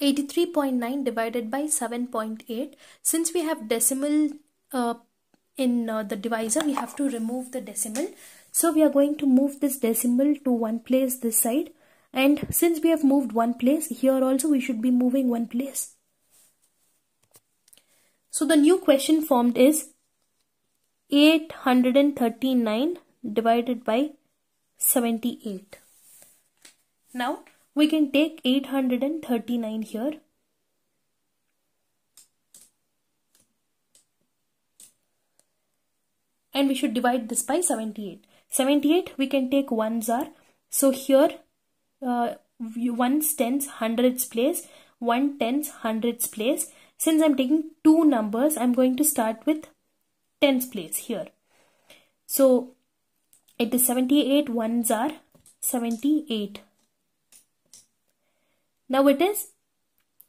83.9 divided by 7.8 since we have decimal uh, in uh, the divisor we have to remove the decimal. So we are going to move this decimal to one place this side. And since we have moved one place here also we should be moving one place. So the new question formed is 839 divided by 78 now we can take 839 here. And we should divide this by 78 78 we can take ones are. So here uh, ones tens hundreds place. One tens hundreds place. Since I'm taking two numbers I'm going to start with tens place here. So it is 78 ones are 78 now it is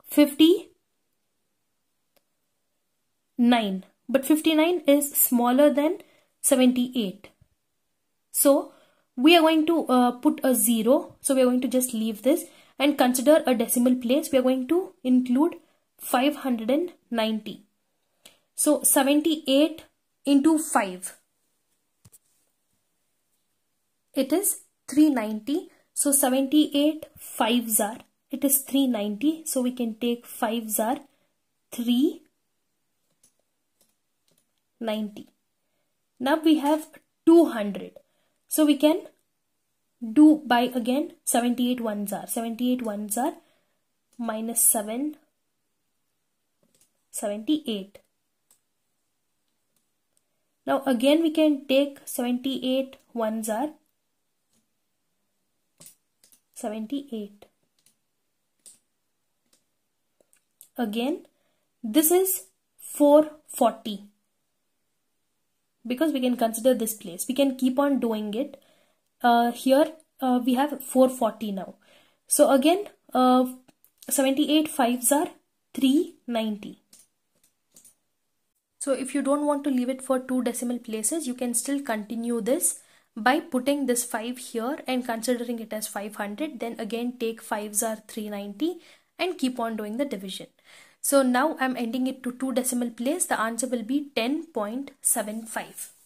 59. But 59 is smaller than 78. So we are going to uh, put a 0. So we are going to just leave this and consider a decimal place. We are going to include 590. So 78 into 5. It is 390. So 78 5s are it is 390 so we can take 5s are 390 now we have 200 so we can do by again 78 ones are. 78 ones are minus 7 78 now again we can take 78 ones are 78 again this is 440 because we can consider this place. We can keep on doing it. Uh, here uh, we have 440 now. So again uh, 78 fives are 390 so if you don't want to leave it for two decimal places you can still continue this by putting this 5 here and considering it as 500 then again take 5s are 390 and keep on doing the division. So now I'm ending it to two decimal place. The answer will be 10.75.